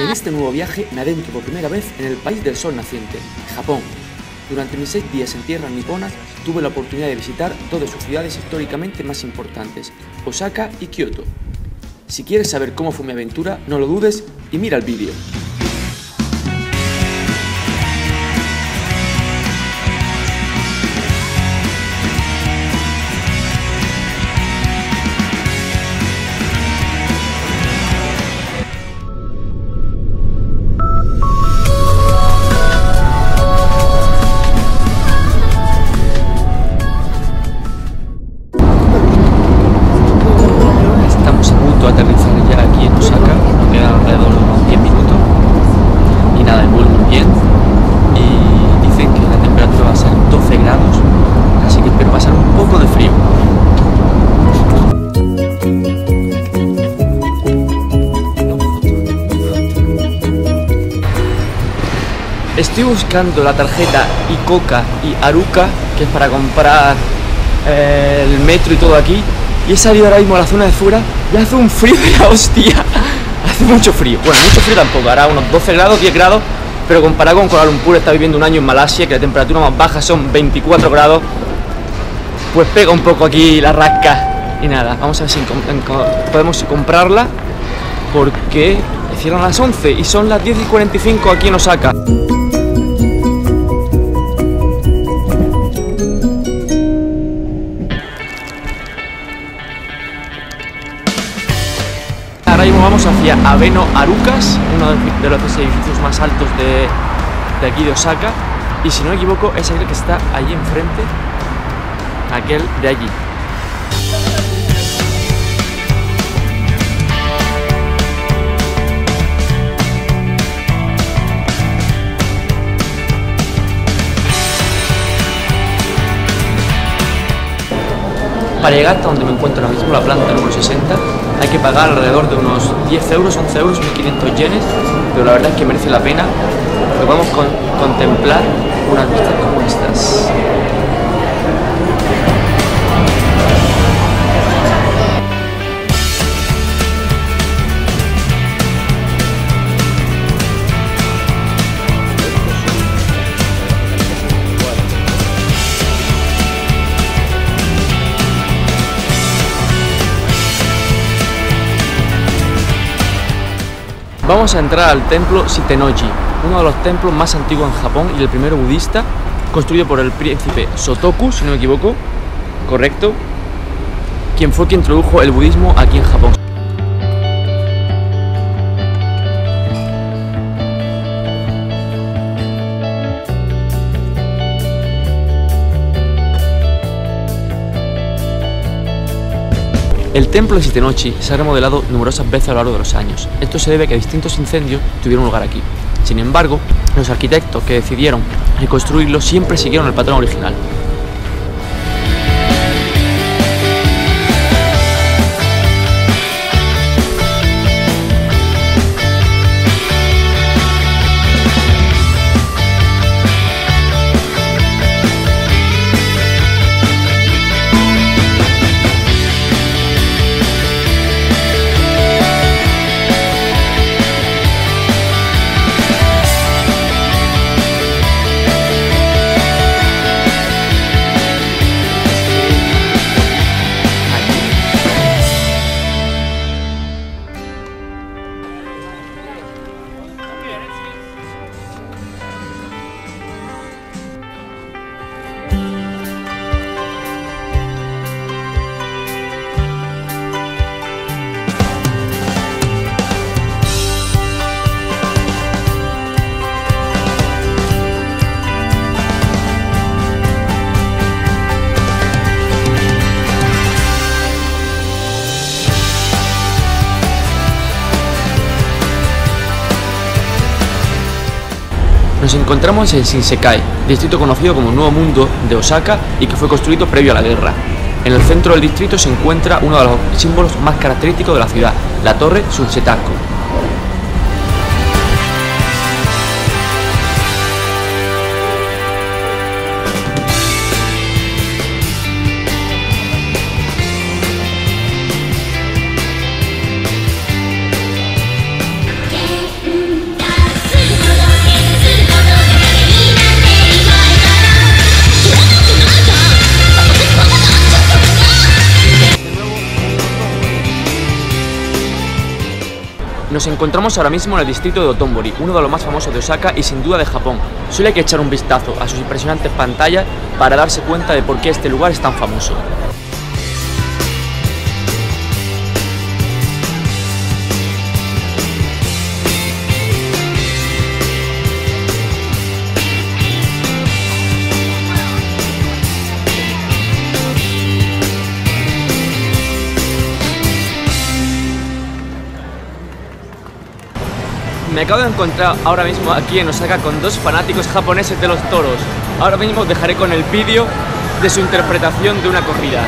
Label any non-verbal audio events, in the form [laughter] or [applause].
En este nuevo viaje me adentro por primera vez en el país del sol naciente, Japón. Durante mis seis días en tierras niponas tuve la oportunidad de visitar dos de sus ciudades históricamente más importantes, Osaka y Kioto. Si quieres saber cómo fue mi aventura, no lo dudes y mira el vídeo. Estoy buscando la tarjeta Icoca y Aruka, que es para comprar eh, el metro y todo aquí. Y he salido ahora mismo a la zona de fuera y hace un frío de la hostia. [laughs] Hace mucho frío. Bueno, mucho frío tampoco, hará unos 12 grados, 10 grados. Pero comparado con Kuala Lumpur, está viviendo un año en Malasia, que la temperatura más baja son 24 grados. Pues pega un poco aquí la rasca. Y nada, vamos a ver si podemos comprarla. Porque cierran las 11 y son las 10 y 45 aquí en Osaka. Mismo vamos hacia Aveno Arucas, uno de los edificios más altos de, de aquí de Osaka. Y si no me equivoco, es aquel que está allí enfrente, aquel de allí. Para llegar hasta donde me encuentro ahora mismo, la planta número 60, hay que pagar alrededor de unos 10 euros, 11 euros, 1500 yenes, pero la verdad es que merece la pena, porque podemos con- contemplar unas vistas como estas. Vamos a entrar al templo Shitenoji, uno de los templos más antiguos en Japón y el primero budista, construido por el príncipe Sotoku, si no me equivoco, correcto, quien fue quien introdujo el budismo aquí en Japón. El templo de Shitenochi se ha remodelado numerosas veces a lo largo de los años. Esto se debe a que distintos incendios tuvieron lugar aquí. Sin embargo, los arquitectos que decidieron reconstruirlo siempre siguieron el patrón original. Nos encontramos en Shinsekai, distrito conocido como Nuevo Mundo de Osaka y que fue construido previo a la guerra. En el centro del distrito se encuentra uno de los símbolos más característicos de la ciudad, la torre Sunsetako. Nos encontramos ahora mismo en el distrito de Otombori, uno de los más famosos de Osaka y sin duda de Japón. Solo hay que echar un vistazo a sus impresionantes pantallas para darse cuenta de por qué este lugar es tan famoso. Me acabo de encontrar ahora mismo aquí en Osaka con dos fanáticos japoneses de los toros. Ahora mismo dejaré con el vídeo de su interpretación de una corrida.